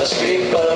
the street,